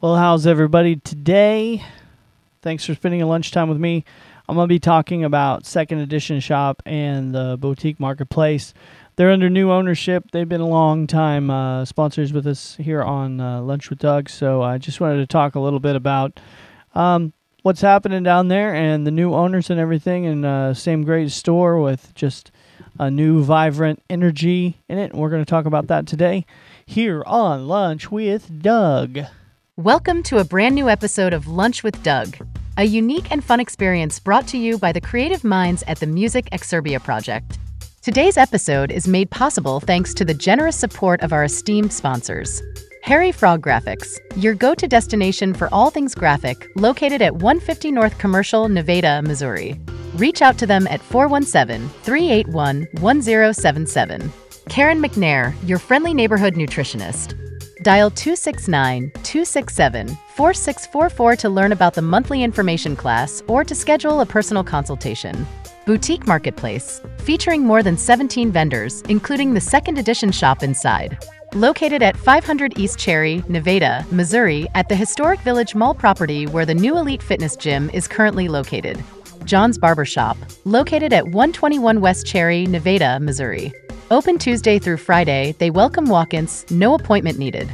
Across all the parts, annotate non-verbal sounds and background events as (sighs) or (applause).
Well, how's everybody today? Thanks for spending a lunchtime with me. I'm going to be talking about Second Edition Shop and the Boutique Marketplace. They're under new ownership. They've been a long time uh, sponsors with us here on uh, Lunch with Doug. So I just wanted to talk a little bit about um, what's happening down there and the new owners and everything, and uh, same great store with just a new vibrant energy in it. And we're going to talk about that today here on Lunch with Doug. Welcome to a brand new episode of Lunch with Doug, a unique and fun experience brought to you by the creative minds at the Music Exurbia Project. Today's episode is made possible thanks to the generous support of our esteemed sponsors. Harry Frog Graphics, your go to destination for all things graphic, located at 150 North Commercial, Nevada, Missouri. Reach out to them at 417 381 1077. Karen McNair, your friendly neighborhood nutritionist. Dial 269 267 4644 to learn about the monthly information class or to schedule a personal consultation. Boutique Marketplace, featuring more than 17 vendors, including the second edition shop inside. Located at 500 East Cherry, Nevada, Missouri, at the historic Village Mall property where the new Elite Fitness Gym is currently located. John's Barbershop, located at 121 West Cherry, Nevada, Missouri. Open Tuesday through Friday, they welcome walk ins, no appointment needed.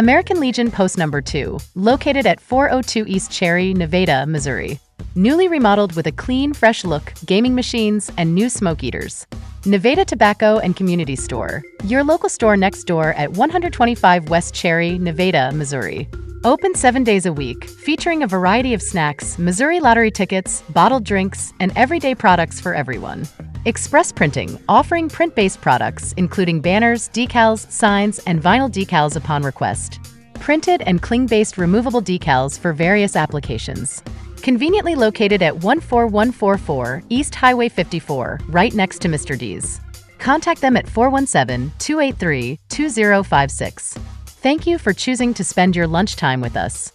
American Legion Post Number 2, located at 402 East Cherry, Nevada, Missouri. Newly remodeled with a clean, fresh look, gaming machines, and new smoke eaters. Nevada Tobacco and Community Store, your local store next door at 125 West Cherry, Nevada, Missouri. Open seven days a week, featuring a variety of snacks, Missouri lottery tickets, bottled drinks, and everyday products for everyone. Express Printing, offering print based products, including banners, decals, signs, and vinyl decals upon request. Printed and cling based removable decals for various applications. Conveniently located at 14144 East Highway 54, right next to Mr. D's. Contact them at 417 283 2056. Thank you for choosing to spend your lunchtime with us.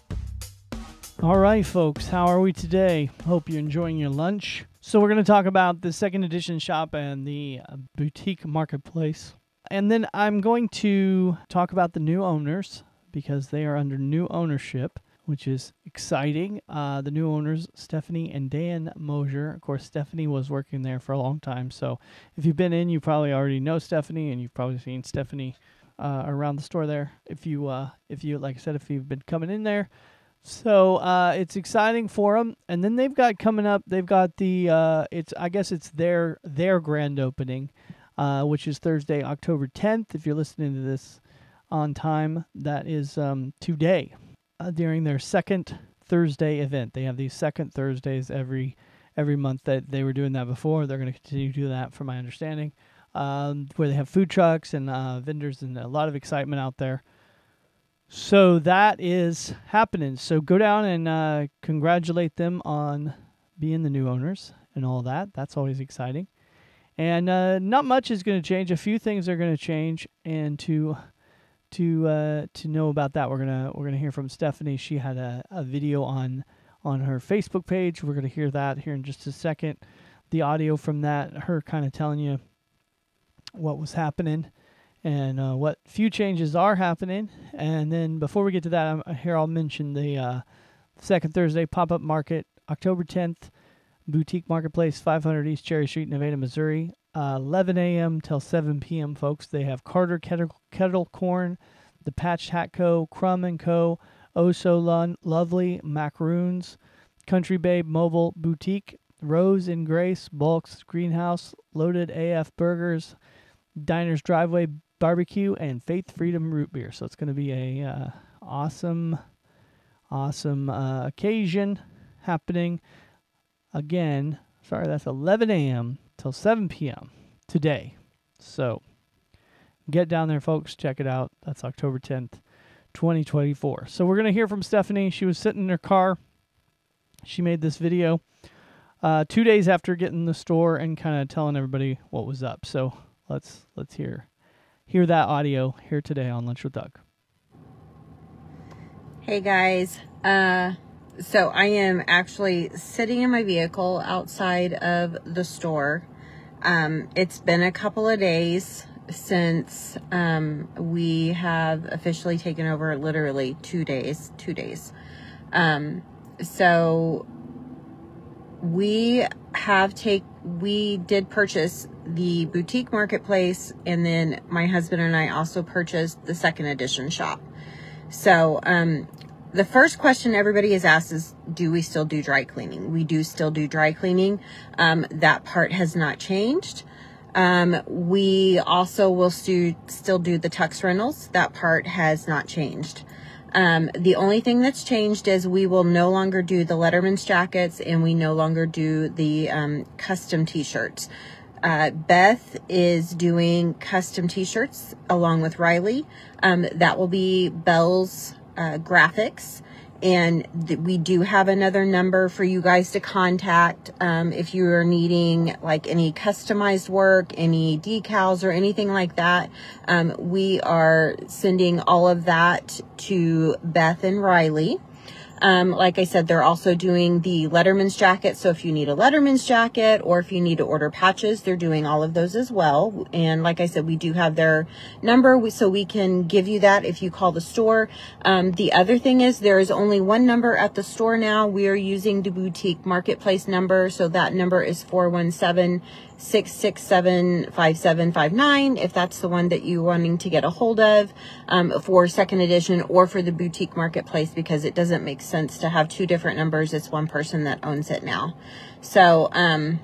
All right, folks, how are we today? Hope you're enjoying your lunch. So, we're going to talk about the second edition shop and the uh, boutique marketplace. And then I'm going to talk about the new owners because they are under new ownership, which is exciting. Uh, the new owners, Stephanie and Dan Mosier. Of course, Stephanie was working there for a long time. So, if you've been in, you probably already know Stephanie and you've probably seen Stephanie uh, around the store there. If you, uh, if you, like I said, if you've been coming in there, so uh, it's exciting for them. And then they've got coming up. They've got the, uh, it's I guess it's their their grand opening, uh, which is Thursday, October 10th. If you're listening to this on time, that is um, today uh, during their second Thursday event. They have these second Thursdays every every month. That they were doing that before. They're going to continue to do that, from my understanding um, where they have food trucks and uh, vendors and a lot of excitement out there. So that is happening. So go down and uh, congratulate them on being the new owners and all that. That's always exciting. And uh, not much is going to change. A few things are going to change, and to to uh, to know about that, we're gonna we're gonna hear from Stephanie. She had a, a video on on her Facebook page. We're gonna hear that here in just a second. The audio from that, her kind of telling you what was happening and uh, what few changes are happening. And then before we get to that, I'm, here I'll mention the uh, second Thursday pop up market, October 10th, Boutique Marketplace, 500 East Cherry Street, Nevada, Missouri. Uh, 11 a.m. till 7 p.m. Folks, they have Carter Kettle, Kettle Corn, the Patched Hat Co., Crumb and Co., Oh So Lo- Lovely, Macaroons, Country Babe Mobile Boutique, Rose and Grace, Bulks, Greenhouse, Loaded AF Burgers, Diners Driveway Barbecue, and Faith Freedom Root Beer. So it's going to be a uh, awesome, awesome uh, occasion happening again. Sorry, that's 11 a.m. till 7 p.m. today. So get down there, folks. Check it out. That's October 10th, 2024. So we're going to hear from Stephanie. She was sitting in her car. She made this video uh, two days after getting the store and kind of telling everybody what was up. So let's let's hear hear that audio here today on Lunch with Doug. Hey guys, uh, so I am actually sitting in my vehicle outside of the store. Um, it's been a couple of days since um, we have officially taken over literally two days, two days. Um, so we have take we did purchase the boutique marketplace and then my husband and I also purchased the second edition shop. So um the first question everybody is asked is do we still do dry cleaning? We do still do dry cleaning. Um that part has not changed. Um, we also will stu- still do the tux rentals. That part has not changed. Um, the only thing that's changed is we will no longer do the Letterman's jackets and we no longer do the um, custom t-shirts. Uh, Beth is doing custom t-shirts along with Riley. Um, that will be Belle's uh, graphics and we do have another number for you guys to contact um, if you are needing like any customized work any decals or anything like that. Um, we are sending all of that to beth and riley um, like I said, they're also doing the Letterman's jacket. So if you need a Letterman's jacket or if you need to order patches, they're doing all of those as well. And like I said, we do have their number so we can give you that if you call the store. Um, the other thing is there is only one number at the store now. We are using the boutique marketplace number. So that number is 417 667 5759 if that's the one that you're wanting to get a hold of um, for second edition or for the boutique marketplace because it doesn't make sense to have two different numbers. It's one person that owns it now. So um,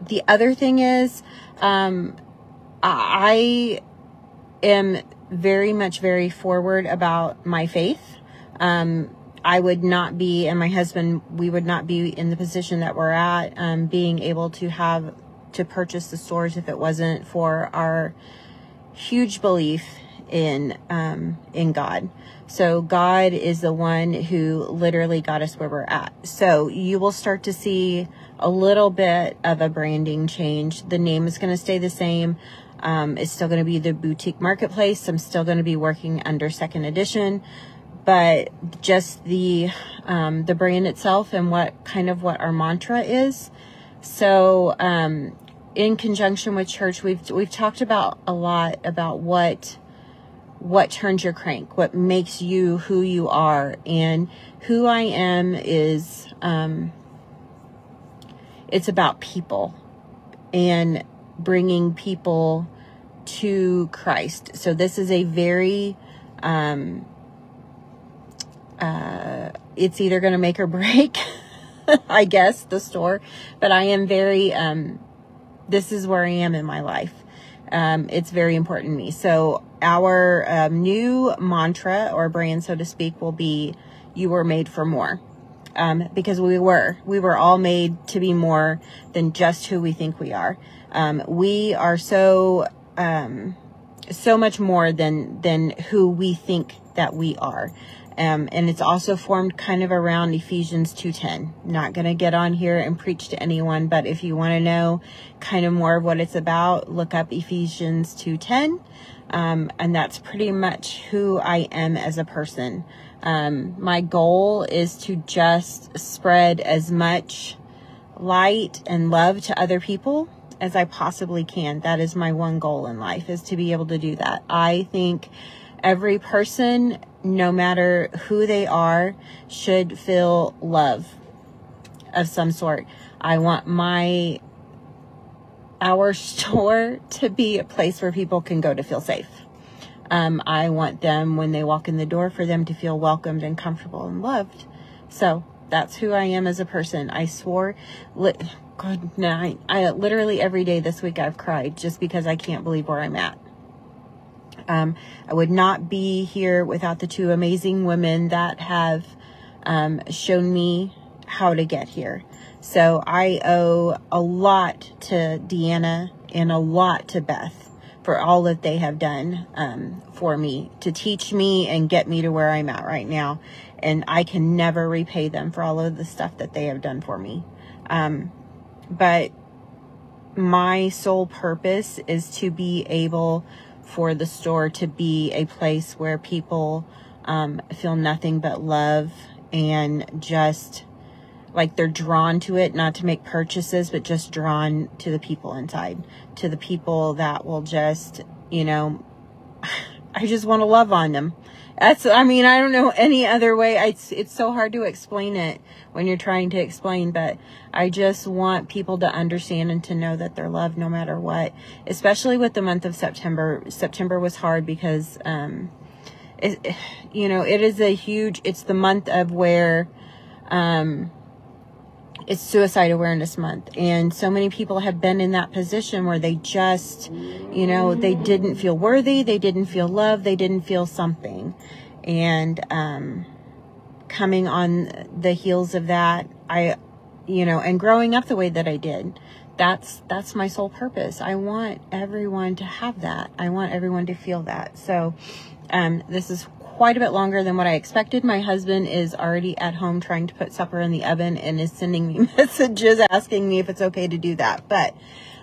the other thing is um, i am very much very forward about my faith. Um, I would not be, and my husband, we would not be in the position that we're at, um, being able to have to purchase the stores if it wasn't for our huge belief in um, in God. So God is the one who literally got us where we're at. So you will start to see a little bit of a branding change. The name is going to stay the same. Um, it's still going to be the boutique marketplace. I'm still going to be working under second edition but just the um, the brand itself and what kind of what our mantra is. So, um, in conjunction with church, we've we've talked about a lot about what what turns your crank, what makes you who you are, and who I am is um, it's about people and bringing people to Christ. So this is a very um, uh, it's either going to make or break, (laughs) I guess, the store. But I am very, um, this is where I am in my life. Um, it's very important to me. So our um, new mantra or brand, so to speak, will be you were made for more. Um, because we were, we were all made to be more than just who we think we are. Um, we are so, um, so much more than, than who we think that we are. Um, and it's also formed kind of around Ephesians 2.10. Not going to get on here and preach to anyone, but if you want to know kind of more of what it's about, look up Ephesians 2.10. Um, and that's pretty much who I am as a person. Um, my goal is to just spread as much light and love to other people as I possibly can. That is my one goal in life is to be able to do that. I think every person no matter who they are, should feel love of some sort. I want my our (laughs) store to be a place where people can go to feel safe. Um, I want them when they walk in the door for them to feel welcomed and comfortable and loved. So that's who I am as a person. I swore, li- no, I, I literally every day this week I've cried just because I can't believe where I'm at. Um, I would not be here without the two amazing women that have um, shown me how to get here. So I owe a lot to Deanna and a lot to Beth for all that they have done um, for me to teach me and get me to where I'm at right now. And I can never repay them for all of the stuff that they have done for me. Um, but my sole purpose is to be able for the store to be a place where people um, feel nothing but love and just like they're drawn to it, not to make purchases, but just drawn to the people inside, to the people that will just, you know, (sighs) I just want to love on them. That's, I mean, I don't know any other way. It's, it's so hard to explain it when you're trying to explain, but I just want people to understand and to know that they're loved no matter what, especially with the month of September. September was hard because, um, it, you know, it is a huge, it's the month of where, um, it's suicide awareness month. And so many people have been in that position where they just you know they didn't feel worthy they didn't feel loved they didn't feel something. And um coming on the heels of that i you know and growing up the way that i did that's that's my sole purpose. I want everyone to have that. I want everyone to feel that. So um this is quite a bit longer than what I expected. My husband is already at home trying to put supper in the oven and is sending me (laughs) messages asking me if it's okay to do that. But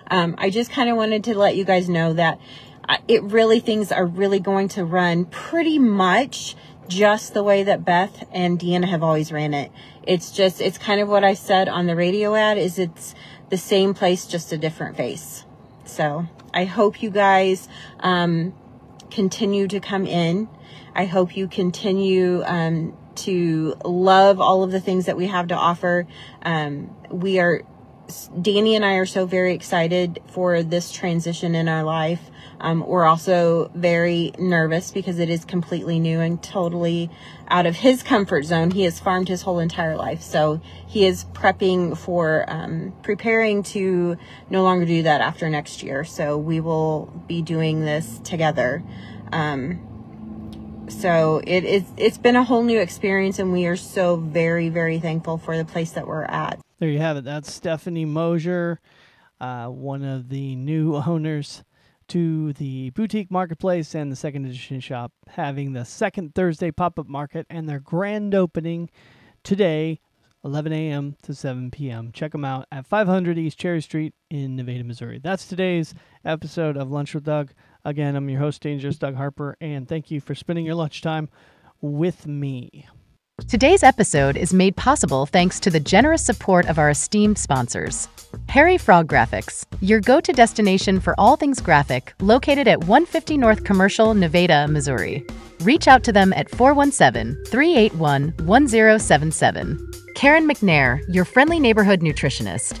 um, I just kind of wanted to let you guys know that it really, things are really going to run pretty much just the way that Beth and Deanna have always ran it. It's just, it's kind of what I said on the radio ad is it's the same place, just a different face. So I hope you guys um, continue to come in. I hope you continue um, to love all of the things that we have to offer. Um, we are, Danny and I are so very excited for this transition in our life. Um, we're also very nervous because it is completely new and totally out of his comfort zone. He has farmed his whole entire life. So he is prepping for, um, preparing to no longer do that after next year. So we will be doing this together. Um, so it is it's been a whole new experience and we are so very very thankful for the place that we're at. There you have it. That's stephanie mosier uh, one of the new (laughs) owners to the boutique marketplace and the second edition shop having the second thursday pop-up market and their grand opening today 11 a.m. to 7 p.m. Check them out at 500 East Cherry Street in Nevada, Missouri. That's today's episode of Lunch with Doug. Again, I'm your host, Dangerous Doug Harper, and thank you for spending your lunchtime with me. Today's episode is made possible thanks to the generous support of our esteemed sponsors. Harry Frog Graphics, your go to destination for all things graphic, located at 150 North Commercial, Nevada, Missouri. Reach out to them at 417 381 1077. Karen McNair, your friendly neighborhood nutritionist.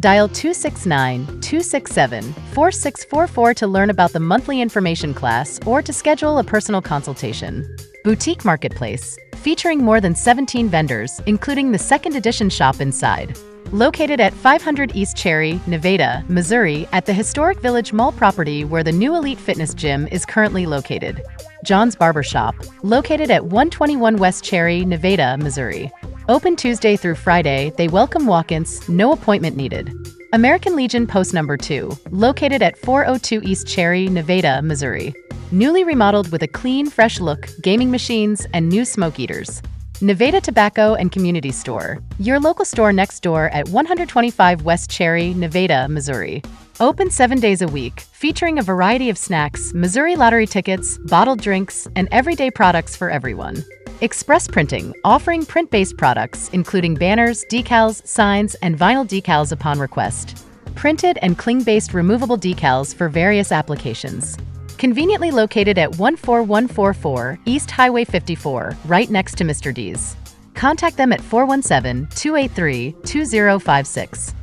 Dial 269 267 4644 to learn about the monthly information class or to schedule a personal consultation. Boutique Marketplace, featuring more than 17 vendors, including the second edition shop inside. Located at 500 East Cherry, Nevada, Missouri, at the historic Village Mall property where the new Elite Fitness Gym is currently located. John's Barbershop, located at 121 West Cherry, Nevada, Missouri. Open Tuesday through Friday, they welcome walk ins, no appointment needed. American Legion Post Number 2, located at 402 East Cherry, Nevada, Missouri. Newly remodeled with a clean, fresh look, gaming machines, and new smoke eaters. Nevada Tobacco and Community Store, your local store next door at 125 West Cherry, Nevada, Missouri. Open seven days a week, featuring a variety of snacks, Missouri lottery tickets, bottled drinks, and everyday products for everyone. Express Printing, offering print based products, including banners, decals, signs, and vinyl decals upon request. Printed and cling based removable decals for various applications. Conveniently located at 14144 East Highway 54, right next to Mr. D's. Contact them at 417 283 2056.